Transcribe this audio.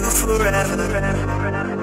do forever.